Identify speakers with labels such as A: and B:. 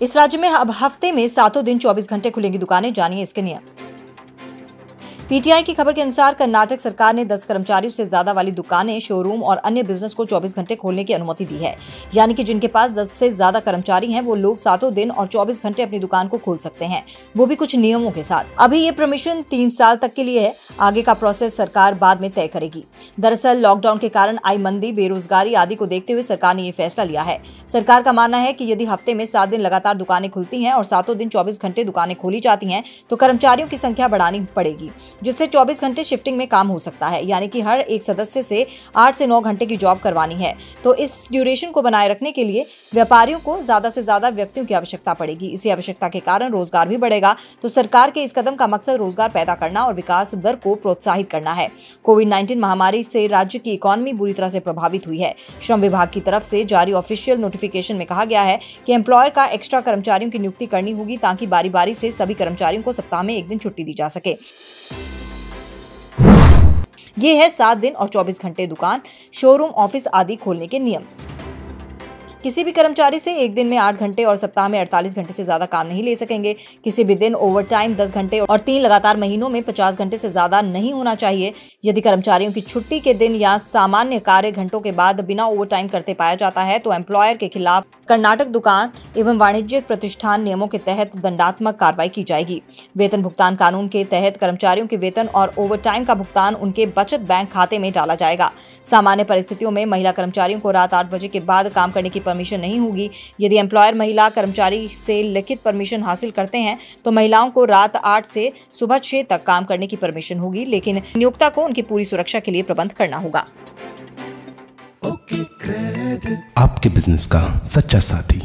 A: इस राज्य में अब हफ़्ते में सातों दिन 24 घंटे खुलेंगी दुकानें, जानिए इसके नियम। पीटीआई की खबर के अनुसार कर्नाटक सरकार ने 10 कर्मचारियों से ज़्यादा वाली दुकानें शोरूम और अन्य बिज़नेस को 24 घंटे खोलने की अनुमति दी है। यानी कि जिनके पास 10 से ज़्यादा कर्मचारी हैं, वो लोग सातों दिन और 24 घंटे अपनी दुकान को खोल सकते हैं। वो भी कुछ नियमों के साथ। अभी ये परमिशन तीन साल तक के लिए है। आगे का प्रोसेस सरकार बाद में तय करेगी। दरअसल लॉकडाउन के कारण आई मंदी, बेरोजगारी आदि को देखते हुए सरकार ने ये फैसला लिया है। सरकार का मानना है कि यदि हफ़्ते में सात दिन लगातार दुकानें खुलती हैं और सातों दिन चौबीस घंटे दुकानें खोली जाती हैं तो कर्मचारियों की संख्या बढ़ानी पड़ेगी। जिससे 24 घंटे शिफ्टिंग में काम हो सकता है, यानी कि हर एक सदस्य से 8 से 9 घंटे की जॉब करवानी है। तो इस ड्यूरेशन को बनाए रखने के लिए व्यापारियों को ज़्यादा से ज़्यादा व्यक्तियों की आवश्यकता पड़ेगी। इसी आवश्यकता के कारण रोज़गार भी बढ़ेगा। तो सरकार के इस कदम का मकसद रोज़गार पैदा करना और विकास दर को प्रोत्साहित करना है। कोविड नाइन्टीन महामारी से राज्य की इकोनॉमी बुरी तरह से प्रभावित हुई है। श्रम विभाग की तरफ़ से जारी ऑफिशियल नोटिफिकेशन में कहा गया है कि एम्प्लॉयर का एक्स्ट्रा कर्मचारियों की नियुक्ति करनी होगी ताकि बारी बारी से सभी कर्मचारियों को सप्ताह में एक दिन छुट्टी दी जा सके। ये है सात दिन और चौबीस घंटे दुकान शोरूम ऑफ़िस आदि खोलने के नियम। किसी भी कर्मचारी से एक दिन में आठ घंटे और सप्ताह में अड़तालीस घंटे से ज़्यादा काम नहीं ले सकेंगे। किसी भी दिन ओवर टाइम दस घंटे और तीन लगातार महीनों में पचास घंटे से ज़्यादा नहीं होना चाहिए। यदि कर्मचारियों की छुट्टी के दिन या सामान्य कार्य घंटों के बाद बिना ओवर टाइम करते पाया जाता है तो एम्प्लॉयर के खिलाफ कर्नाटक दुकान एवं वाणिज्यिक प्रतिष्ठान नियमों के तहत दंडात्मक कार्रवाई की जाएगी। वेतन भुगतान कानून के तहत कर्मचारियों के वेतन और ओवर टाइम का भुगतान उनके बचत बैंक खाते में डाला जाएगा। सामान्य परिस्थितियों में महिला कर्मचारियों को रात आठ बजे के बाद काम करने की परमिशन नहीं होगी। यदि एम्प्लॉयर महिला कर्मचारी से लिखित परमिशन हासिल करते हैं तो महिलाओं को रात आठ से सुबह छह तक काम करने की परमिशन होगी, लेकिन नियोक्ता को उनकी पूरी सुरक्षा के लिए प्रबंध करना होगा।
B: आपके बिज़नेस का सच्चा साथी।